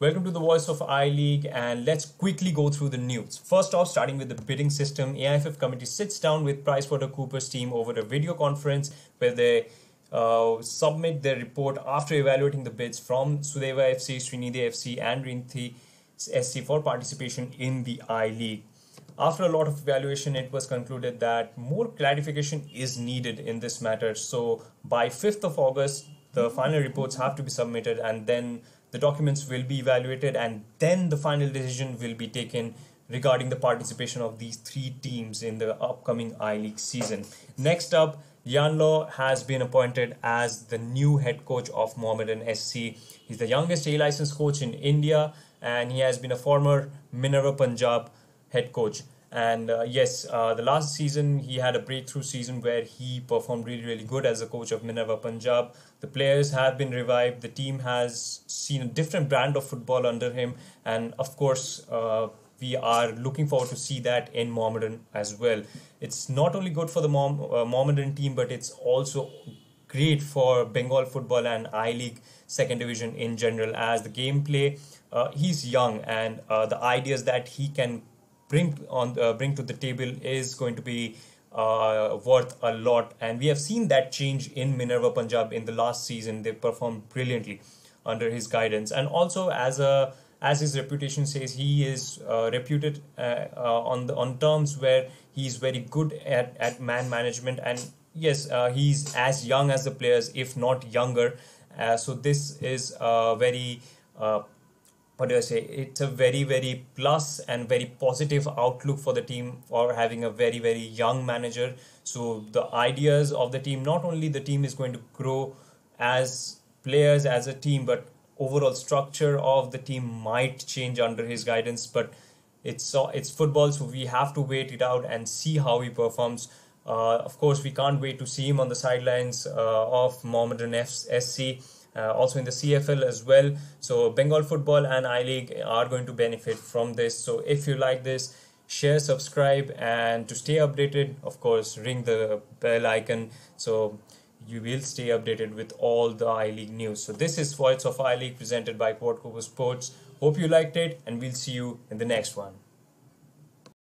Welcome to the Voice of I League, and let's quickly go through the news. First off, starting with the bidding system, AIFF committee sits down with PricewaterhouseCoopers team over a video conference where they uh, submit their report after evaluating the bids from Sudeva FC, Sreenidhi FC, and Rynthi SC for participation in the I League. After a lot of evaluation, it was concluded that more clarification is needed in this matter. So by 5th of August, the final reports have to be submitted and then the documents will be evaluated and then the final decision will be taken regarding the participation of these three teams in the upcoming I-League season. Next up, Yan Law has been appointed as the new head coach of Mohammedan SC. He's the youngest A licensed coach in India and he has been a former Minerva Punjab head coach. And uh, yes, uh, the last season he had a breakthrough season where he performed really, really good as a coach of Minerva Punjab. The players have been revived. The team has seen a different brand of football under him, and of course, uh, we are looking forward to see that in Mohammedan as well. It's not only good for the Mom, uh, Mohammedan team, but it's also great for Bengal football and I League second division in general. As the gameplay, uh, he's young, and uh, the ideas that he can bring on uh, bring to the table is going to be uh, worth a lot. And we have seen that change in Minerva Punjab in the last season. They performed brilliantly under his guidance, and also as a as his reputation says, he is uh, reputed uh, uh, on the on terms where he's very good at, at man management and yes, uh, he's as young as the players, if not younger. so this is a very what do I say? It's a very, very plus and very positive outlook for the team for having a very, very young manager. So the ideas of the team, not only the team is going to grow as players as a team, but overall structure of the team might change under his guidance. But it's it's football, so we have to wait it out and see how he performs. Uh, of course, we can't wait to see him on the sidelines uh, of Mohammedan SC uh, also in the CFL as well. So Bengal football and I League are going to benefit from this. So if you like this, share, subscribe, and to stay updated, of course, ring the bell icon so you will stay updated with all the I League news. So this is Voice of I League presented by Quadcober Sports. Hope you liked it, and we'll see you in the next one.